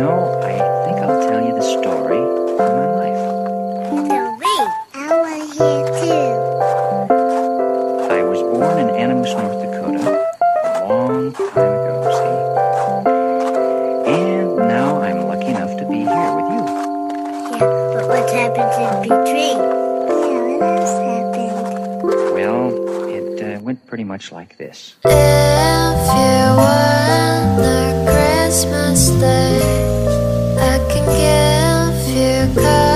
know, I think I'll tell you the story of my life. Tell me. I want to hear too. I was born in Animus, North Dakota, a long time ago, see? And now I'm lucky enough to be here with you. Yeah, but what happened in between? Yeah, what else happened? Well, it uh, went pretty much like this. If you were the Christmas day cause